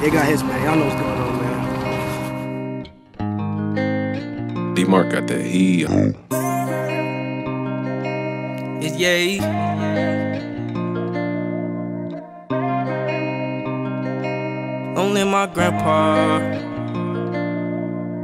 Yai Got Hitz man. Y'all know what's going on, man. D Mark got that heat. It's Yai. Only my grandpa.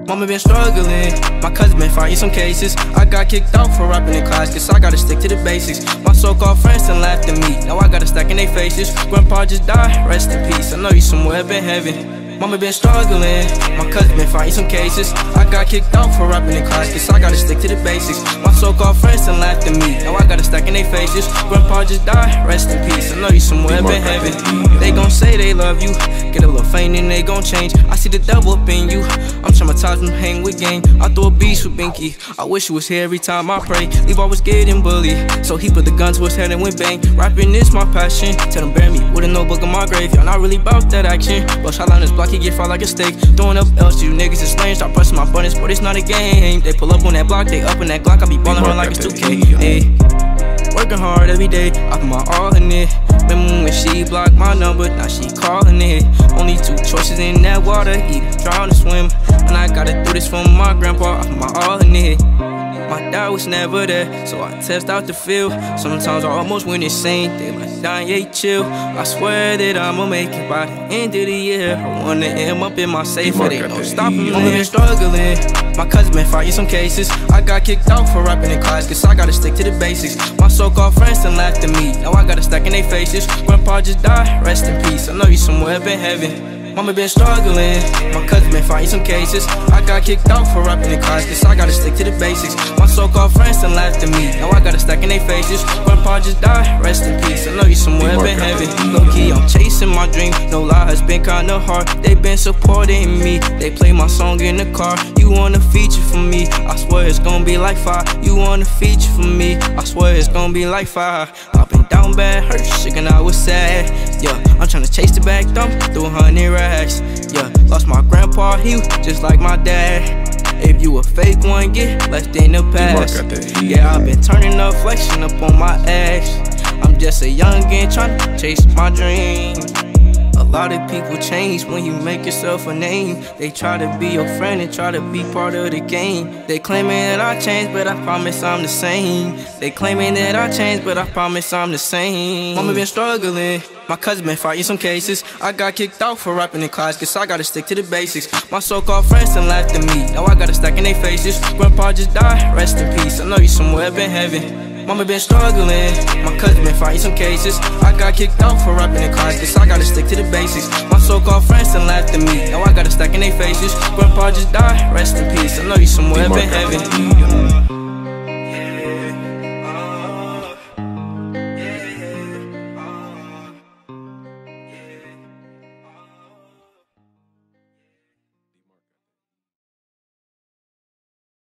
Mama been struggling, my cousin been fighting some cases. I got kicked out for rapping in class, cause I gotta stick to the basics. My so called friends and laughed at me, now I got a stack in their faces. Grandpa just died, rest in peace. I know you somewhere up in heaven. Mama been struggling, my cousin fighting some cases. I got kicked out for rapping in class, cause I gotta stick to the basics. My so called friends done laughed at me, now I gotta stack in their faces. Grandpa just died, rest in peace. I know you somewhere up in heaven. They gon' say they love you, get a little faint and they gon' change. I see the devil up in you, I'm traumatized from hang with gang. I throw a beast with Binky, I wish you was here every time I pray. Leave always getting bullied, so he put the gun to his head and went bang. Rapping is my passion, tell them bury me with a notebook in my grave. Y'all not really about that action, but shot on this block, he get fried like a steak. Throwing up else, you niggas is lame. Start pressing my buttons, but it's not a game. They pull up on that block, they up in that Glock. I be ballin' around like it's 2K. Hey. Working hard every day, I put my all in it. Remember when she blocked my number, now she calling it. Only two choices in that water, either drown or swim. And I gotta do this for my grandpa, was never there, so I test out the field. Sometimes I almost went insane. They like, Kanye, chill. I swear that I'ma make it by the end of the year. I wanna end up in my safe, but ain't no stopping me. been struggling. My cousin been fighting some cases. I got kicked out for rapping in class, cause I gotta stick to the basics. My so called friends done laughed at me. Now I gotta stack in their faces. Grandpa just died, rest in peace. I know you somewhere up in heaven. Mama been struggling, my cousin been fighting some cases. I got kicked out for rapping in class, cause I gotta stick to the basics. My so called friends done laughed at me, now I gotta stack in their faces. Grandpa just died, rest in peace. I know you somewhere up in heaven. Low key, I'm chasing my dream. No lie, it's been kinda hard. They been supporting me, they play my song in the car. You want a feature for me? I swear it's gonna be like fire. You want a feature for me? I swear it's gonna be like fire. I've down bad, hurt, and I was sad. Yeah, I'm tryna chase the back thumb through a hundred racks. Yeah, lost my grandpa, he was just like my dad. If you a fake one, get left in the past. Yeah, I've been turning up, flexing up on my ass. I'm just a youngin' tryna chase my dream. A lot of people change when you make yourself a name. They try to be your friend and try to be part of the game. They claiming that I changed, but I promise I'm the same. They claiming that I changed, but I promise I'm the same. Mama been struggling. My cousin been fighting some cases. I got kicked out for rapping in class, cause I gotta stick to the basics. My so called friends done laughed at me. Now I gotta stack in their faces. Grandpa just died, rest in peace. I know you somewhere up in heaven. Mama been struggling, my cousin fighting some cases. I got kicked out for rapping in class, cause I gotta stick to the basics. My so called friends done laughed at me. Now I gotta stack in their faces. Grandpa just died, rest in peace. I know you somewhere up in heaven.